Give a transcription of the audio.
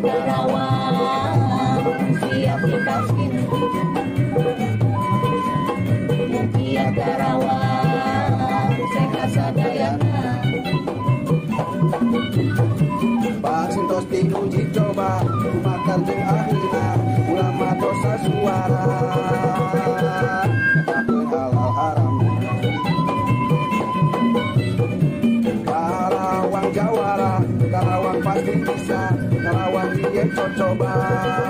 Darawan Siap coba makan jeng ahina Ulama dosa suara coba.